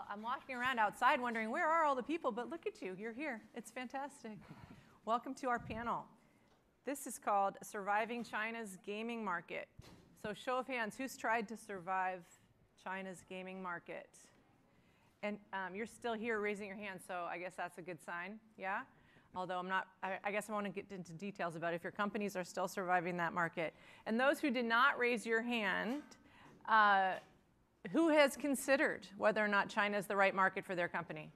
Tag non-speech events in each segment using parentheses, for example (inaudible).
Well, I'm walking around outside wondering where are all the people, but look at you, you're here. It's fantastic. (laughs) Welcome to our panel. This is called Surviving China's Gaming Market. So, show of hands, who's tried to survive China's gaming market? And um, you're still here raising your hand, so I guess that's a good sign, yeah? Although I'm not, I, I guess I want to get into details about if your companies are still surviving that market. And those who did not raise your hand, uh, who has considered whether or not China is the right market for their company?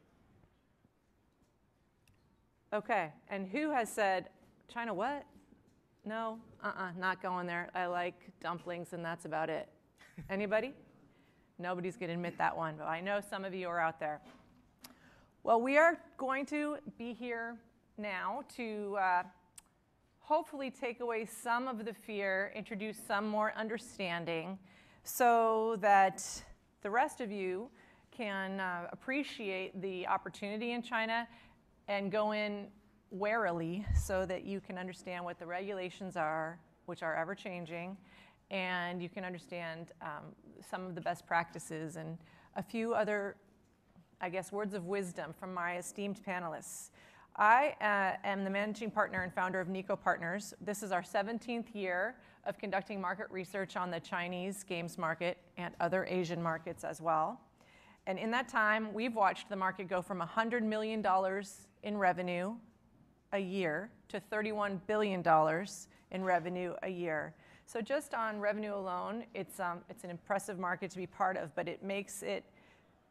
Okay, and who has said, China what? No, uh-uh, not going there. I like dumplings and that's about it. (laughs) Anybody? Nobody's going to admit that one, but I know some of you are out there. Well, we are going to be here now to uh, hopefully take away some of the fear, introduce some more understanding, so that the rest of you can uh, appreciate the opportunity in China and go in warily so that you can understand what the regulations are, which are ever changing, and you can understand um, some of the best practices and a few other, I guess, words of wisdom from my esteemed panelists. I uh, am the managing partner and founder of Niko Partners. This is our 17th year of conducting market research on the Chinese games market and other Asian markets as well. And in that time, we've watched the market go from $100 million in revenue a year to $31 billion in revenue a year. So just on revenue alone, it's, um, it's an impressive market to be part of, but it makes it,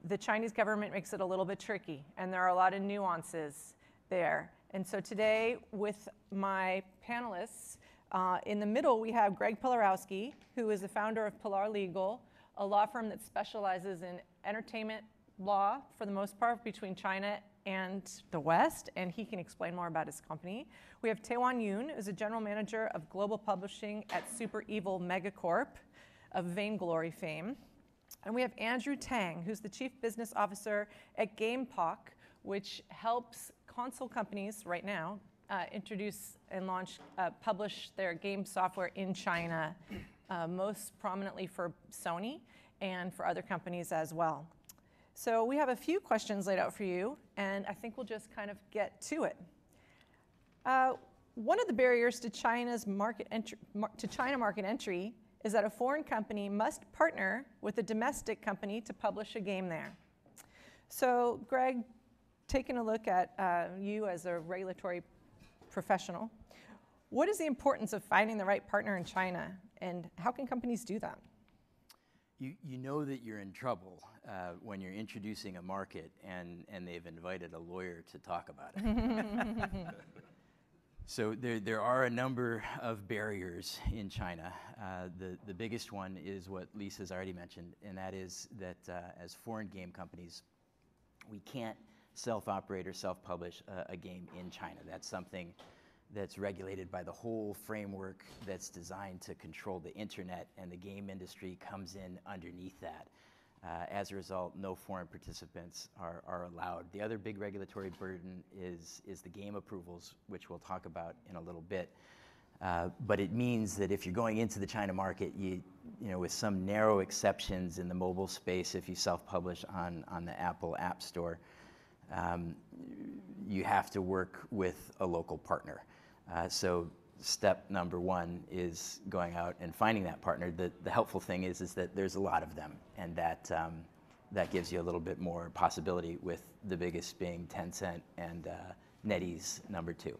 the Chinese government makes it a little bit tricky, and there are a lot of nuances there. And so today, with my panelists, uh, in the middle, we have Greg Pilarowski, who is the founder of Pillar Legal, a law firm that specializes in entertainment law for the most part between China and the West, and he can explain more about his company. We have Taewon Yun, who's a general manager of global publishing at Super Evil Megacorp of Vainglory fame. And we have Andrew Tang, who's the chief business officer at Gamepoch, which helps console companies right now uh, introduce and launch, uh, publish their game software in China, uh, most prominently for Sony and for other companies as well. So we have a few questions laid out for you, and I think we'll just kind of get to it. Uh, one of the barriers to China's market entry, to China market entry is that a foreign company must partner with a domestic company to publish a game there. So, Greg, taking a look at uh, you as a regulatory professional, what is the importance of finding the right partner in China, and how can companies do that? You, you know that you're in trouble uh, when you're introducing a market and, and they've invited a lawyer to talk about it. (laughs) so there, there are a number of barriers in China. Uh, the, the biggest one is what Lisa's already mentioned, and that is that uh, as foreign game companies, we can't self-operate or self-publish a, a game in China. That's something that's regulated by the whole framework that's designed to control the internet, and the game industry comes in underneath that. Uh, as a result, no foreign participants are, are allowed. The other big regulatory burden is, is the game approvals, which we'll talk about in a little bit. Uh, but it means that if you're going into the China market, you, you know, with some narrow exceptions in the mobile space, if you self-publish on, on the Apple App Store, um, you have to work with a local partner. Uh, so step number one is going out and finding that partner. The, the helpful thing is, is that there's a lot of them, and that, um, that gives you a little bit more possibility, with the biggest being Tencent and uh, NetEase number two.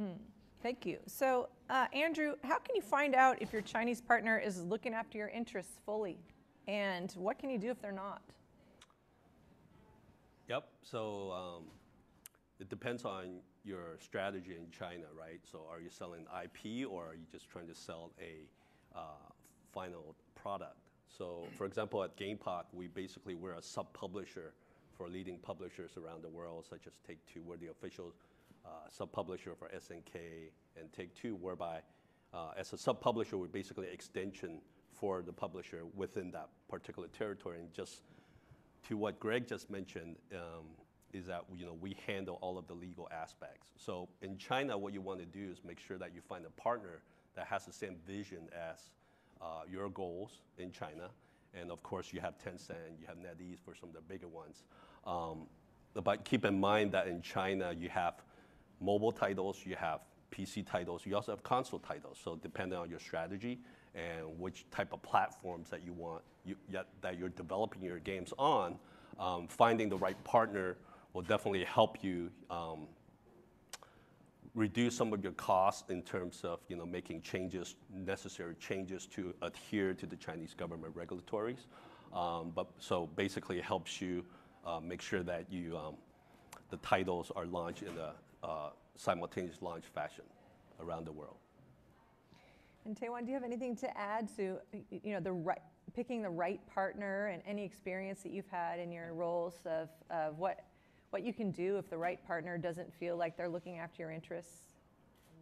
Mm, thank you. So, uh, Andrew, how can you find out if your Chinese partner is looking after your interests fully? And what can you do if they're not? Yep. So um, it depends on your strategy in China, right? So are you selling IP or are you just trying to sell a uh, final product? So for example, at Gamepoch, we basically we're a sub-publisher for leading publishers around the world, such as Take-Two. We're the official uh, sub-publisher for SNK and Take-Two, whereby uh, as a sub-publisher, we're basically extension for the publisher within that particular territory. And just to what Greg just mentioned, um, is that you know we handle all of the legal aspects. So in China, what you want to do is make sure that you find a partner that has the same vision as uh, your goals in China, and of course you have Tencent, you have NetEase for some of the bigger ones. Um, but keep in mind that in China you have mobile titles, you have PC titles, you also have console titles. So depending on your strategy and which type of platforms that you want, you, that you're developing your games on, um, finding the right partner will definitely help you um, reduce some of your costs in terms of you know making changes, necessary changes to adhere to the Chinese government regulatories. Um, but so basically, it helps you uh, make sure that you um, the titles are launched in a uh, simultaneous launch fashion around the world. And Taewon, do you have anything to add to you know the right, picking the right partner and any experience that you've had in your roles of, of what what you can do if the right partner doesn't feel like they're looking after your interests?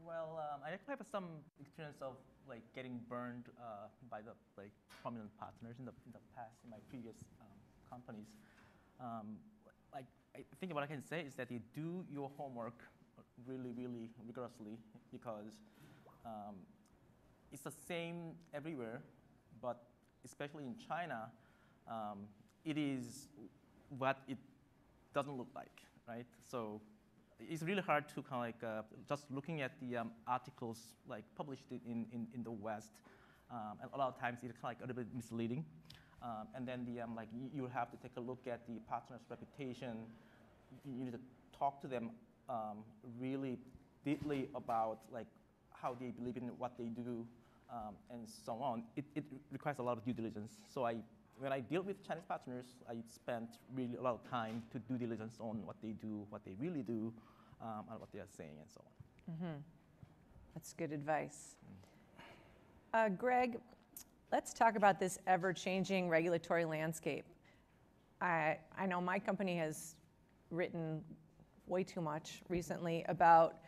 Well, um, I actually have some experience of like getting burned uh, by the like prominent partners in the in the past in my previous um, companies. Um, like I think what I can say is that you do your homework really, really rigorously because um, it's the same everywhere, but especially in China, um, it is what it doesn't look like, right? So it's really hard to kind of like uh, just looking at the um, articles like published in, in, in the West, um, and a lot of times it's kind of like a little bit misleading. Um, and then the um, like you, have to take a look at the partner's reputation. You, you need to talk to them um, really deeply about like how they believe in what they do um, and so on. It, it requires a lot of due diligence. So I when I deal with Chinese partners, I spend really a lot of time to due diligence on what they do, what they really do, um, and what they are saying, and so on. That's good advice. Uh, Greg, let's talk about this ever changing regulatory landscape. I, I know my company has written way too much recently about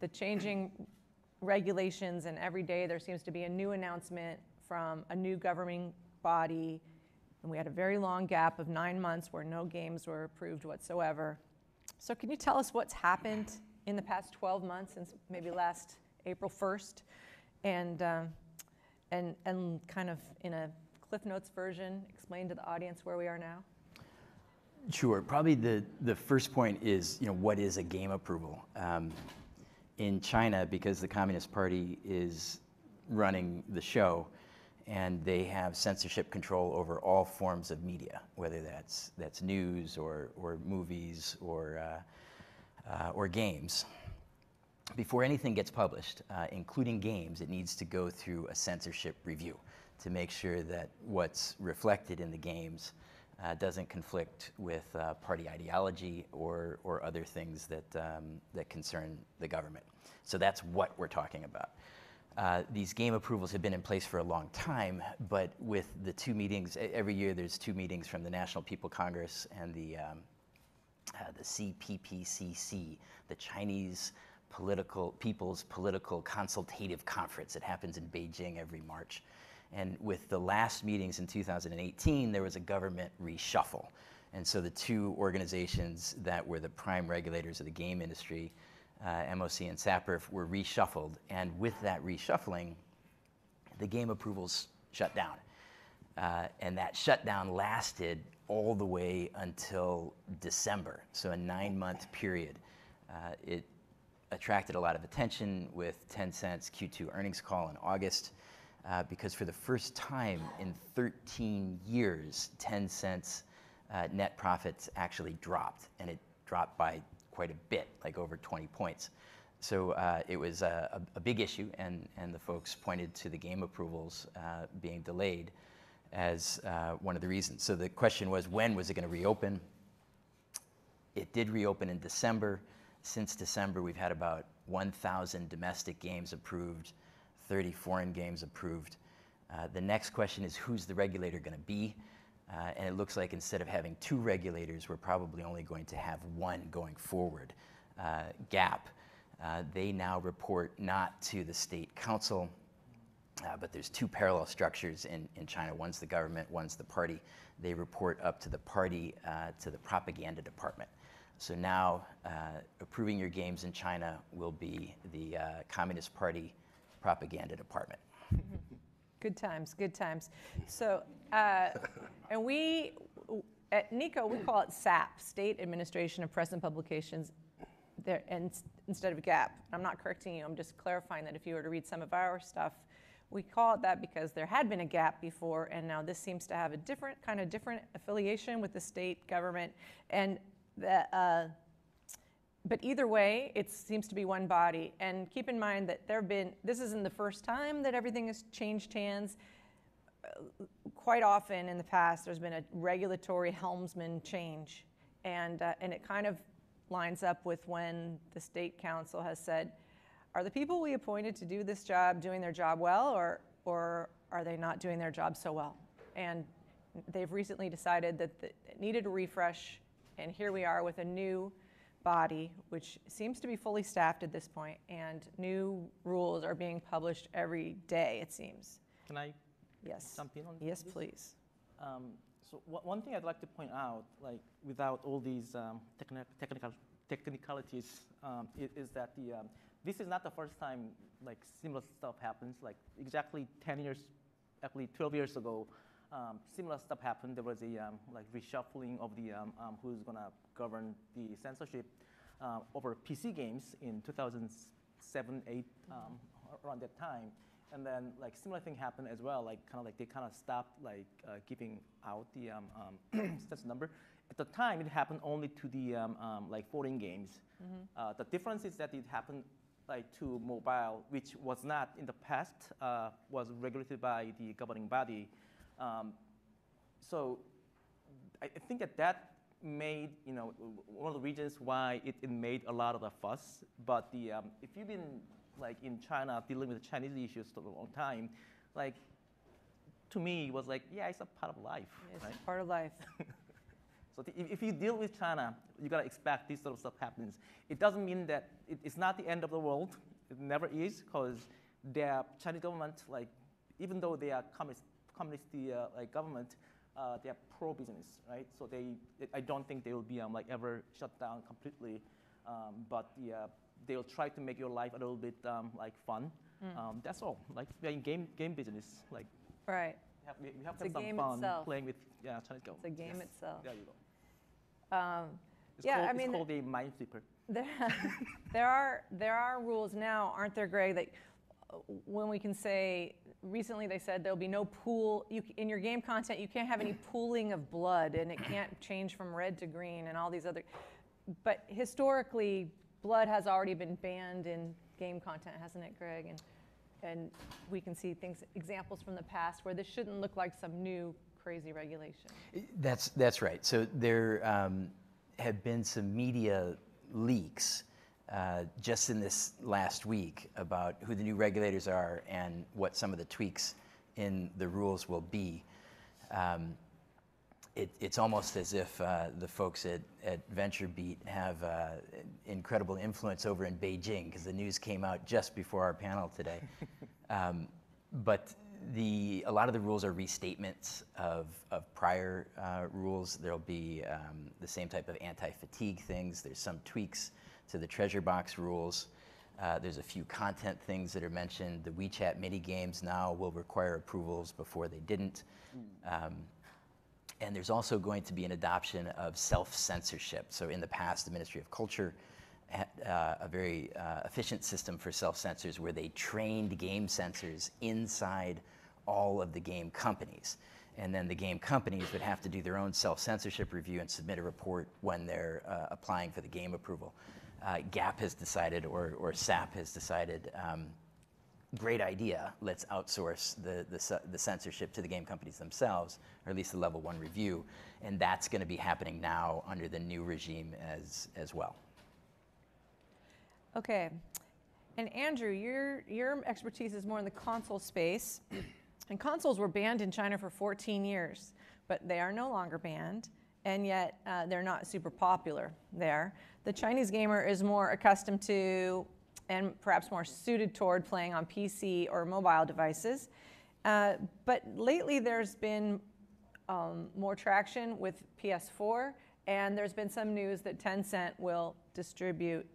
the changing regulations, and every day there seems to be a new announcement from a new governing body. And we had a very long gap of nine months where no games were approved whatsoever. So, can you tell us what's happened in the past 12 months since maybe last April 1st? And, um, and, and kind of in a Cliff Notes version, explain to the audience where we are now? Sure. Probably the, the first point is, you know, what is a game approval? Um, in China, because the Communist Party is running the show, and they have censorship control over all forms of media, whether that's that's news or or movies or uh, uh, or games. Before anything gets published, uh, including games, it needs to go through a censorship review to make sure that what's reflected in the games uh, doesn't conflict with uh, party ideology or, or other things that, um, that concern the government. So that's what we're talking about. Uh, these game approvals have been in place for a long time, but with the two meetings, every year there's two meetings from the National People Congress and the, um, uh, the CPPCC, the Chinese Political People's Political Consultative Conference. It happens in Beijing every March. And with the last meetings in 2018, there was a government reshuffle. And so the two organizations that were the prime regulators of the game industry, uh, MOC and SAPRF, were reshuffled. And with that reshuffling, the game approvals shut down. Uh, and that shutdown lasted all the way until December, so a nine month period. Uh, it attracted a lot of attention with Tencent's Q2 earnings call in August, uh, because for the first time in 13 years, Tencent's uh, net profits actually dropped, and it dropped by quite a bit, like over 20 points. So uh, it was a, a, a big issue, and, and the folks pointed to the game approvals uh, being delayed as uh, one of the reasons. So the question was, when was it going to reopen? It did reopen in December. Since December, we've had about 1,000 domestic games approved, 30 foreign games approved. Uh, the next question is, who's the regulator going to be? Uh, and it looks like instead of having two regulators, we're probably only going to have one going forward. Uh, GAP, uh, they now report not to the state council, uh, but there's two parallel structures in, in China. One's the government, one's the party. They report up to the party, uh, to the propaganda department. So now approving your games in China will be the Communist Party propaganda department. (laughs) Good times, good times. So Uh, and we, at Niko, we call it SAP, State Administration of Press and Publications, there, and instead of GAP. I'm not correcting you, I'm just clarifying that if you were to read some of our stuff, we call it that because there had been a gap before, and now this seems to have a different, kind of different affiliation with the state government. And the, uh, but either way, it seems to be one body. And keep in mind that there have been, this isn't the first time that everything has changed hands. Uh, Quite often in the past, there's been a regulatory helmsman change. And, uh, and it kind of lines up with when the state council has said, are the people we appointed to do this job doing their job well, or, or are they not doing their job so well? And they've recently decided that th- it needed a refresh, and here we are with a new body, which seems to be fully staffed at this point, and new rules are being published every day, it seems. Can I Yes. jump in on Yes, this? please. Um, so one thing I'd like to point out, like without all these um, techni- technical technicalities, um, is, is that the um, this is not the first time like similar stuff happens. Like exactly 10 years, actually 12 years ago, um, similar stuff happened. There was a um, like reshuffling of the um, um, who's gonna govern the censorship uh, over PC games in 2007, 8, um, around that time. And then like similar thing happened as well. Like kind of like they kind of stopped like uh, giving out the um, um, (clears throat) number. At the time, it happened only to the um, um, like foreign games. Uh, the difference is that it happened like to mobile, which was not in the past, uh, was regulated by the governing body. Um, so I I think that that made, you know, one of the reasons why it, it made a lot of the fuss. But the, um, if you've been like in China dealing with Chinese issues for a long time, like to me it was like, yeah, it's a part of life, It's right? part of life. (laughs) So the, if, if you deal with China, you gotta expect this sort of stuff happens. It doesn't mean that it, it's not the end of the world. It never is, because the Chinese government, like, even though they are communist, communist uh, like government, uh, they are pro-business, right? So they, I don't think they will be um, like ever shut down completely, um, but the, uh, they'll try to make your life a little bit um, like fun. Um, that's all. Like we're in game game business. Like Right, we have, we have It's to a have some game fun itself. playing with yeah, Chinese it's a game Yes. itself. There you go. Um, It's Yeah, called, I mean, it's called a minesweeper. There, (laughs) there are there are rules now, aren't there, Greg? That when we can say recently they said there'll be no pool you, in your game content. You can't have any pooling of blood, and it can't (clears throat) change from red to green, and all these other. But historically, blood has already been banned in game content, hasn't it, Greg? And and we can see things examples from the past where this shouldn't look like some new crazy regulation. That's, that's right. So there um, have been some media leaks uh, just in this last week about who the new regulators are and what some of the tweaks in the rules will be. Um, it, it's almost as if uh, the folks at, at VentureBeat have uh, incredible influence over in Beijing because the news came out just before our panel today. (laughs) um, but the, a lot of the rules are restatements of, of prior uh, rules. There'll be um, the same type of anti-fatigue things. There's some tweaks to the treasure box rules. Uh, there's a few content things that are mentioned. The WeChat mini games now will require approvals before they didn't. Um, and there's also going to be an adoption of self-censorship. So in the past, the Ministry of Culture had uh, a very uh, efficient system for self-censors where they trained game censors inside all of the game companies. And then the game companies would have to do their own self-censorship review and submit a report when they're uh, applying for the game approval. Uh, GAP has decided, or, or SAP has decided, um, great idea. Let's outsource the, the, the censorship to the game companies themselves, or at least the level one review. And that's going to be happening now under the new regime as, as well. Okay. And Andrew, your, your expertise is more in the console space. (clears throat) And consoles were banned in China for 14 years, but they are no longer banned, and yet uh, they're not super popular there. The Chinese gamer is more accustomed to and perhaps more suited toward playing on PC or mobile devices. Uh, but lately, there's been um, more traction with PS4, and there's been some news that Tencent will distribute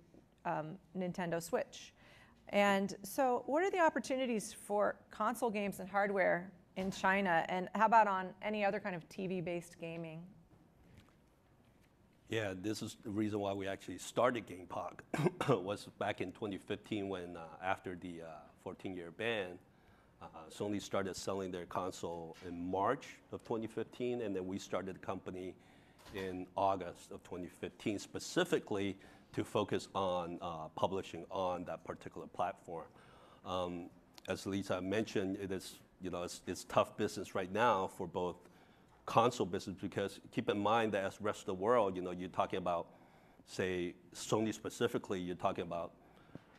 um, Nintendo Switch. And so, what are the opportunities for console games and hardware in China? And how about on any other kind of TV-based gaming? Yeah, this is the reason why we actually started Gamepoch. (coughs) was back in 2015 when, uh, after the 14-year ban, uh, Sony started selling their console in March of 2015, and then we started the company in August of 2015, specifically to focus on uh, publishing on that particular platform. Um, as Lisa mentioned, it is you know it's, it's tough business right now for both console business because keep in mind that as the rest of the world, you know, you're talking about, say, Sony specifically, you're talking about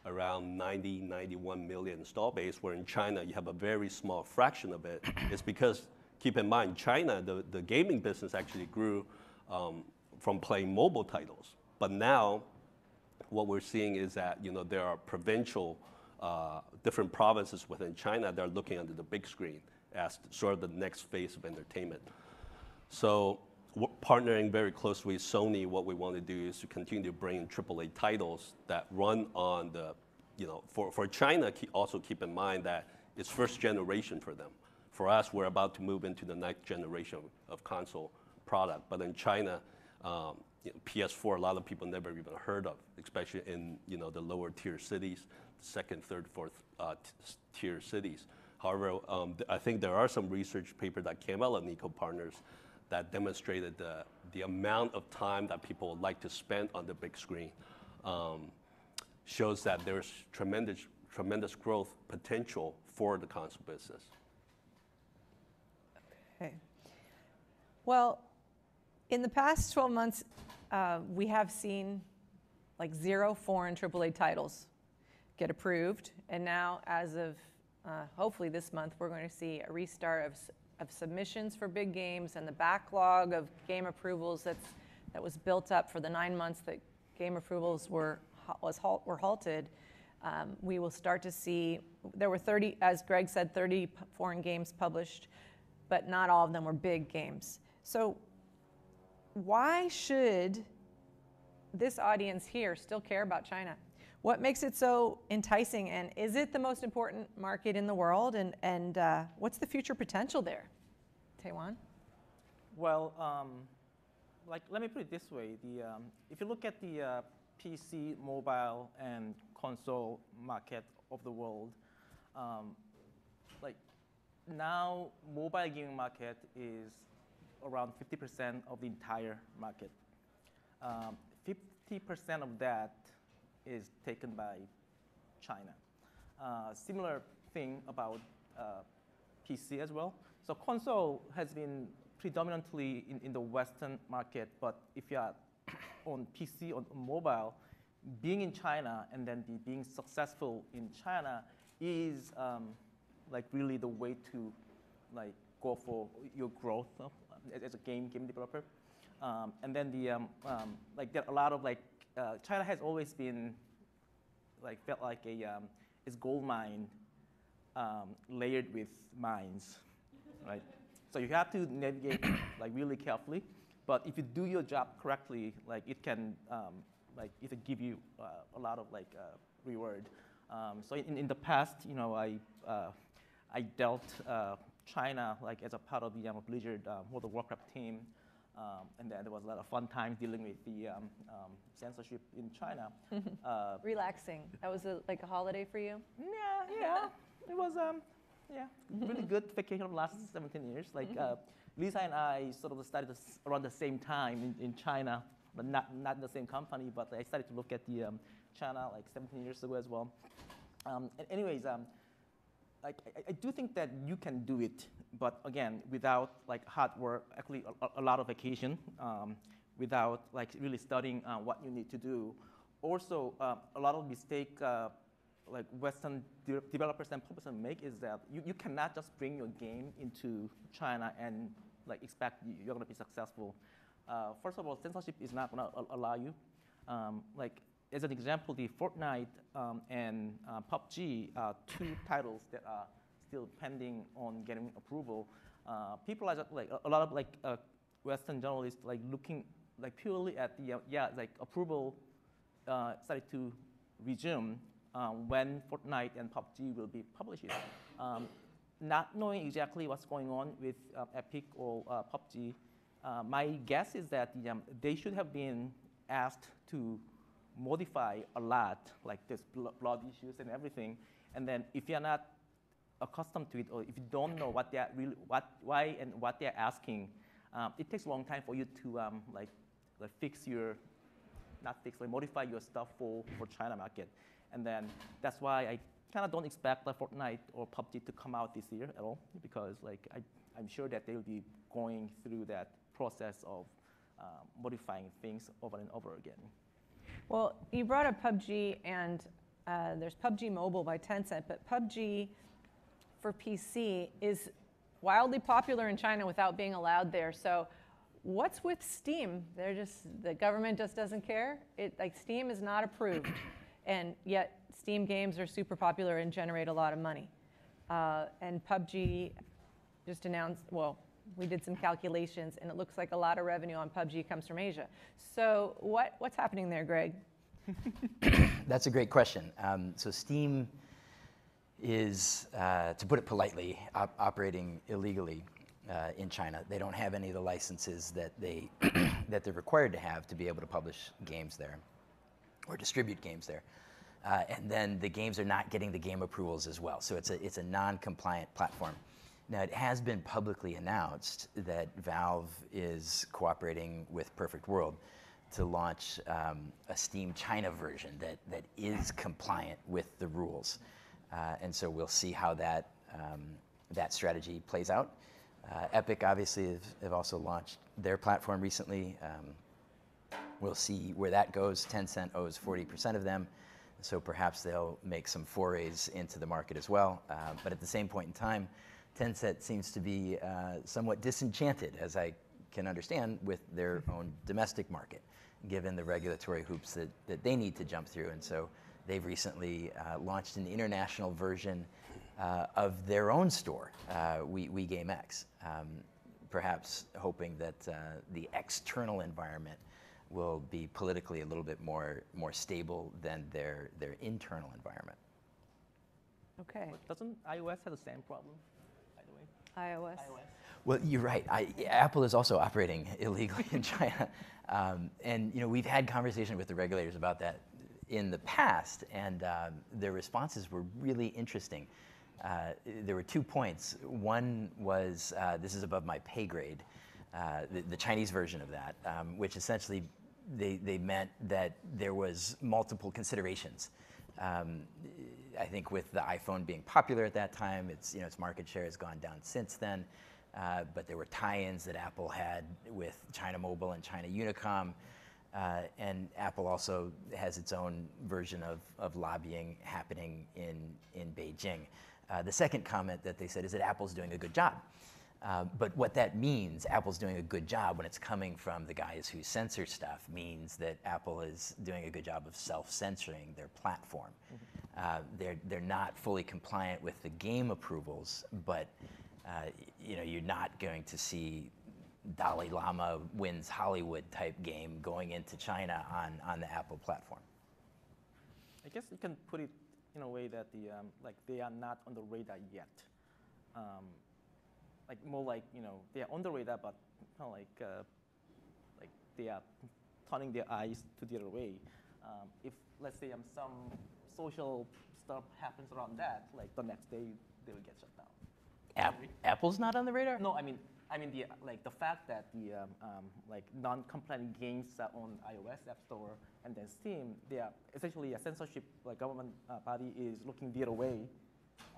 around 90, 91 million install base, where in China you have a very small fraction of it. (clears throat) it's because, keep in mind, China, the, the gaming business actually grew um, from playing mobile titles. But now, what we're seeing is that, you know, there are provincial, uh, different provinces within China that are looking under the big screen as sort of the next phase of entertainment. So partnering very closely with Sony, what we want to do is to continue to bring AAA titles that run on the, you know, for, for China, also keep in mind that it's first generation for them. For us, we're about to move into the next generation of console product. But in China, um, you know, PS4, a lot of people never even heard of, especially in you know the lower tier cities, second, third, fourth uh, tier cities. However, um, I think there are some research papers that came out of Niko Partners that demonstrated the, the amount of time that people like to spend on the big screen um, shows that there's tremendous, tremendous growth potential for the console business. Okay. Well, in the past 12 months, uh, we have seen like zero foreign AAA titles get approved. And now, as of uh, hopefully this month, we're going to see a restart of of submissions for big games and the backlog of game approvals that's, that was built up for the nine months that game approvals were, was halt, were halted, um, we will start to see, there were 30, as Greg said, 30 foreign games published, but not all of them were big games. So why should this audience here still care about China? What makes it so enticing, and is it the most important market in the world? And, and uh, what's the future potential there? Taewon? Well, um, like let me put it this way: the um, if you look at the uh, PC, mobile, and console market of the world, um, like now mobile gaming market is around 50% of the entire market. 50% um, of that is taken by China. Uh, similar thing about uh, PC as well. So console has been predominantly in, in the Western market, but if you are (coughs) on PC, on, mobile, being in China and then the, being successful in China is um, like really the way to like go for your growth as, as, a game game developer. Um, and then the um, um like there are a lot of like uh, China has always been like felt like a um, it's gold mine um, layered with mines, right? So you have to navigate (coughs) like really carefully. But if you do your job correctly, like it can um, like it give you uh, a lot of like uh, reward. Um, so in, in the past, you know, I uh, I dealt uh, China like as a part of the um, Blizzard uh, World of Warcraft team. Um, and then there was a lot of fun times dealing with the um, um, censorship in China. (laughs) Uh, Relaxing. That was a, like a holiday for you? Yeah, yeah. (laughs) it was, um, yeah, (laughs) really good vacation of the last 17 years. Like uh, Lisa and I sort of started around the same time in, in China, but not, not the same company, but I started to look at the um, China like 17 years ago as well. Um, anyways, um, like, I, I, do think that you can do it, but again, without like hard work, actually a, a lot of vacation, um, without like really studying uh, what you need to do. Also, uh, a lot of mistake uh, like Western de developers and publishers make is that you, you cannot just bring your game into China and like expect you're going to be successful. Uh, first of all, censorship is not going to allow you. Um, like as an example, the Fortnite um, and uh, PUBG are two (coughs) titles that are still pending on getting approval. Uh, people are just, like a, a, lot of like uh, Western journalists like looking like purely at the uh, yeah like approval uh, started to resume um, when Fortnite and PUBG will be published. Um, not knowing exactly what's going on with uh, Epic or uh, PUBG, uh, my guess is that um, they should have been asked to modify a lot, like this bl- blood issues and everything. And then if you're not accustomed to it, or if you don't know what they're really, what, why and what they're asking, um, it takes a long time for you to um, like, like fix your, not fix, like modify your stuff for, for China market. And then that's why I kind of don't expect like Fortnite or PUBG to come out this year at all, because like I, I'm sure that they'll be going through that process of uh, modifying things over and over again. Well, you brought up PUBG, and uh, there's PUBG Mobile by Tencent, but PUBG for PC is wildly popular in China without being allowed there. So, what's with Steam? They're just the government just doesn't care. It like Steam is not approved, and yet Steam games are super popular and generate a lot of money. Uh, and PUBG just announced, well, we did some calculations, and it looks like a lot of revenue on PUBG comes from Asia. So, what, what's happening there, Greg? (coughs) That's a great question. Um, so Steam is, uh, to put it politely, op- operating illegally uh, in China. They don't have any of the licenses that they (coughs) that they're required to have to be able to publish games there or distribute games there. Uh, and then the games are not getting the game approvals as well. So it's a it's a non-compliant platform. Now it has been publicly announced that Valve is cooperating with Perfect World to launch um, a Steam China version that, that is compliant with the rules. Uh, and so we'll see how that, um, that strategy plays out. Uh, Epic obviously have, have, also launched their platform recently. Um, we'll see where that goes. Tencent owes 40% of them, so perhaps they'll make some forays into the market as well. Uh, but at the same point in time, Tencent seems to be uh, somewhat disenchanted, as I can understand, with their own domestic market given the regulatory hoops that, that they need to jump through. And so they've recently uh, launched an international version uh, of their own store, uh, we, WeGameX, um, perhaps hoping that uh, the external environment will be politically a little bit more, more stable than their, their internal environment. Okay. But doesn't iOS have the same problem, by the way? iOS. iOS. Well, you're right. I, Apple is also operating (laughs) illegally in China. Um, and you know, we've had conversations with the regulators about that in the past, and um, their responses were really interesting. Uh, there were two points. One was uh, this is above my pay grade, uh, the, the, Chinese version of that, um, which essentially they, they meant that there was multiple considerations. Um, I think with the iPhone being popular at that time, its, you know, its market share has gone down since then. Uh, but there were tie-ins that Apple had with China Mobile and China Unicom. Uh, and Apple also has its own version of, of lobbying happening in, in Beijing. Uh, the second comment that they said is that Apple's doing a good job. Uh, but what that means, Apple's doing a good job when it's coming from the guys who censor stuff, means that Apple is doing a good job of self-censoring their platform. Mm-hmm. they're, they're not fully compliant with the game approvals, but uh, you know, you're not going to see Dalai Lama wins Hollywood type game going into China on, on the Apple platform. I guess you can put it in a way that the um, like they are not on the radar yet. Um, like more like you know they are on the radar, but kind of like uh, like they are turning their eyes to the other way. Um, if let's say um, some social stuff happens around that, like the next day they will get shut down. App, Apple's not on the radar? No, I mean, I mean the like the fact that the um, um, like non-compliant games are on iOS App Store and then Steam, they are essentially a censorship like government uh, body is looking the other way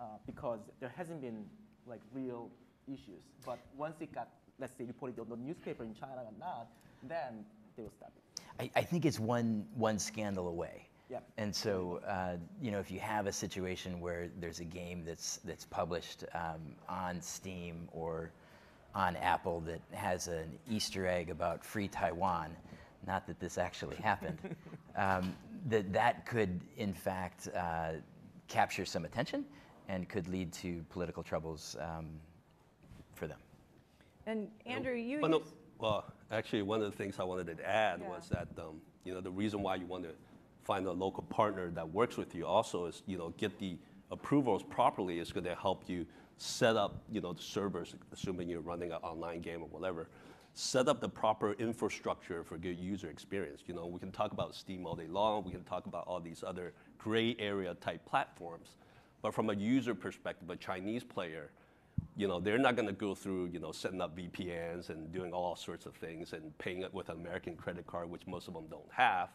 uh, because there hasn't been like real issues. But once it got let's say reported on the newspaper in China or not, then they will stop it. I, I think it's one one scandal away. Yeah. And so, uh, you know, if you have a situation where there's a game that's that's published um, on Steam or on Apple that has an Easter egg about free Taiwan, not that this actually happened, (laughs) um, that that could in fact uh, capture some attention and could lead to political troubles um, for them. And Andrew, you. Well, no, well, actually, one of the things I wanted to add Yeah. was that um, you know the reason why you want to find a local partner that works with you also is you know get the approvals properly is going to help you set up, you know, the servers, assuming you're running an online game or whatever, set up the proper infrastructure for good user experience. You know, we can talk about Steam all day long. We can talk about all these other gray area type platforms. But from a user perspective, a Chinese player, you know, they're not going to go through, you know, setting up VPNs and doing all sorts of things and paying it with an American credit card, which most of them don't have.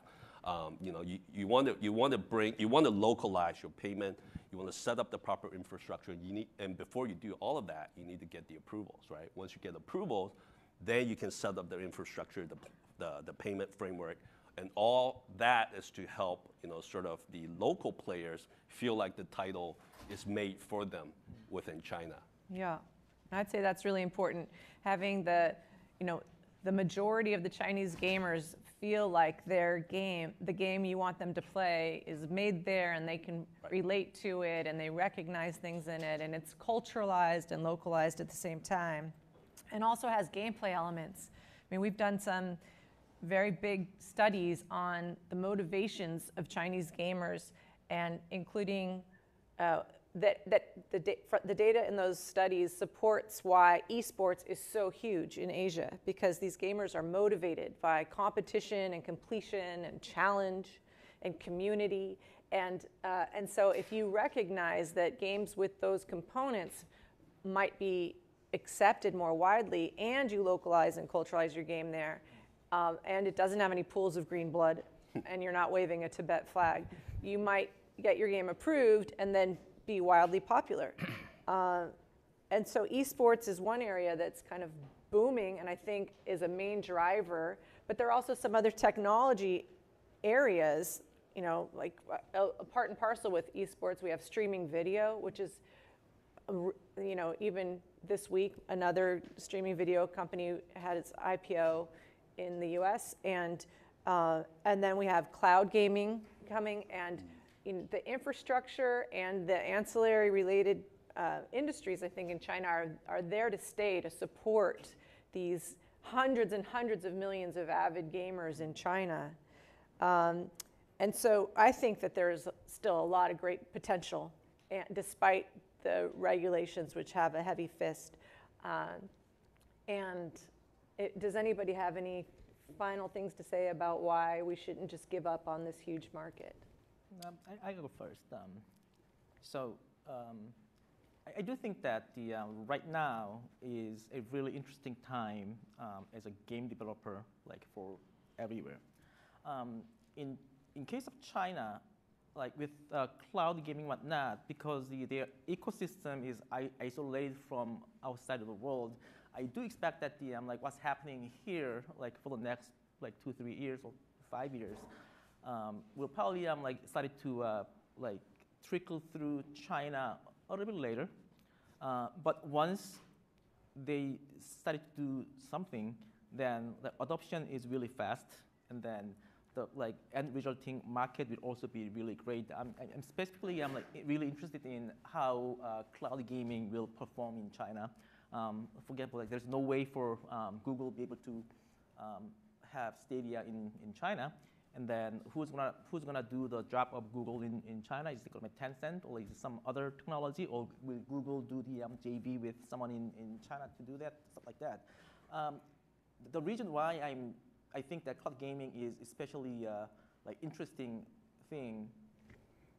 Um, you know, you, you want to you want to bring you want to localize your payment. You want to set up the proper infrastructure. You need, and before you do all of that, you need to get the approvals, right? Once you get approvals, then you can set up the infrastructure, the, the, the payment framework, and all that is to help, you know, sort of the local players feel like the title is made for them within China. Yeah, I'd say that's really important. Having the, you know, the majority of the Chinese gamers feel like their game, the game you want them to play, is made there and they can relate to it and they recognize things in it and it's culturalized and localized at the same time. And also has gameplay elements. I mean, we've done some very big studies on the motivations of Chinese gamers and including uh, that, that the, da- the data in those studies supports why esports is so huge in Asia because these gamers are motivated by competition and completion and challenge and community. And, uh, and so if you recognize that games with those components might be accepted more widely and you localize and culturalize your game there, um, and it doesn't have any pools of green blood (laughs) and you're not waving a Tibet flag, you might get your game approved and then be wildly popular. (clears throat) Uh, and so esports is one area that's kind of booming and I think is a main driver. But there are also some other technology areas, you know, like uh, a part and parcel with esports. We have streaming video, which is, uh, you know, even this week, another streaming video company had its IPO in the US. And, uh, and then we have cloud gaming coming and in the infrastructure and the ancillary related uh, industries, I think, in China are, are there to stay to support these hundreds and hundreds of millions of avid gamers in China. Um, and so I think that there's still a lot of great potential, and despite the regulations, which have a heavy fist. Um, and it, does anybody have any final things to say about why we shouldn't just give up on this huge market? Um, I, I go first. Um, so um, I, I do think that the uh, right now is a really interesting time um, as a game developer, like for everywhere. Um, in in case of China, like with uh, cloud gaming whatnot, because the, their ecosystem is isolated from outside of the world, I do expect that the um, like what's happening here, like for the next like two three years or five years, um, will probably um, like started to uh, like trickle through China a little bit later. Uh, but once they started to do something, then the adoption is really fast, and then the like end resulting market will also be really great. I'm, I'm specifically I'm like really interested in how uh, cloud gaming will perform in China. Um, for example, like there's no way for um, Google be able to um, have Stadia in, in China. And then who's gonna who's gonna do the job of Google in, in China? Is it gonna be Tencent or is it some other technology, or will Google do the um, JV with someone in, in China to do that, stuff like that? Um, the reason why I'm I think that cloud gaming is especially uh, like interesting thing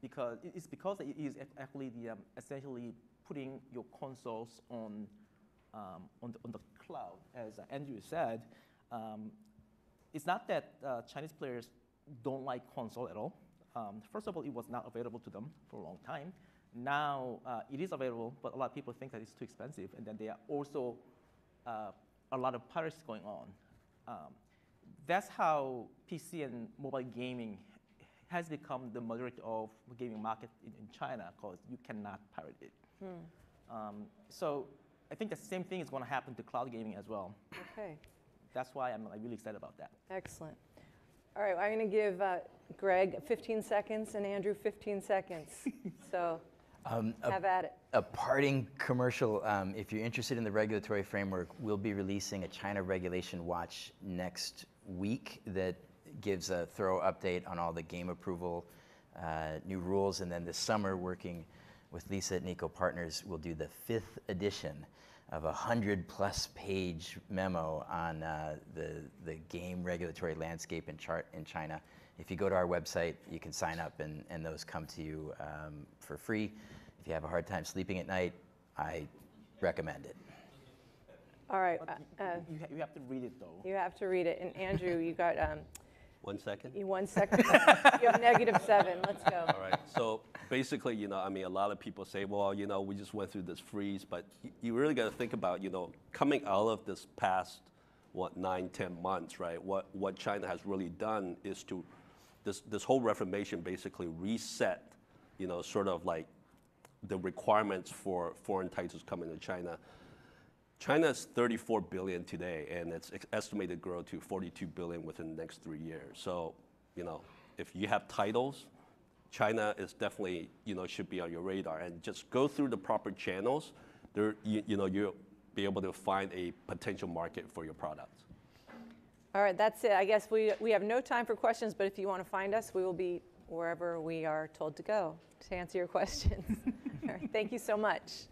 because it's because it is actually the um, essentially putting your consoles on um, on, the, on the cloud, as Andrew said. Um, it's not that uh, Chinese players don't like console at all. Um, first of all, it was not available to them for a long time. Now uh, it is available, but a lot of people think that it's too expensive, and then there are also uh, a lot of piracy going on. Um, that's how PC and mobile gaming has become the majority of gaming market in, in China because you cannot pirate it. Um, so I think the same thing is going to happen to cloud gaming as well. Okay. That's why I'm like, really excited about that. Excellent. All right, I'm going to give uh, Greg 15 seconds and Andrew 15 seconds. (laughs) so Um, a, have at it. a parting commercial. Um, if you're interested in the regulatory framework, we'll be releasing a China Regulation Watch next week that gives a thorough update on all the game approval, uh, new rules, and then this summer working with Lisa at Niko Partners, we'll do the fifth edition of a hundred plus page memo on uh, the, the game regulatory landscape in, chart in China. If you go to our website, you can sign up and, and those come to you um, for free. If you have a hard time sleeping at night, I recommend it. All right, uh, you, uh, you, you have to read it though. you have to read it. And Andrew, you got um, One second. you one second. you have negative seven. Let's go. All right. So basically, you know, I mean, a lot of people say, well, you know, we just went through this freeze, but you really got to think about, you know, coming out of this past, what, nine, ten months, right? What what China has really done is to, this this whole reformation basically reset, you know, sort of like the requirements for foreign titles coming to China. China's 34 billion today, and it's estimated to grow to 42 billion within the next three years. So, you know, if you have titles, China is definitely, you know, should be on your radar. And just go through the proper channels. There, you, you know, you'll be able to find a potential market for your products. All right, that's it. I guess we, we have no time for questions, but if you want to find us, we will be wherever we are told to go to answer your (laughs) questions. Thank you so much.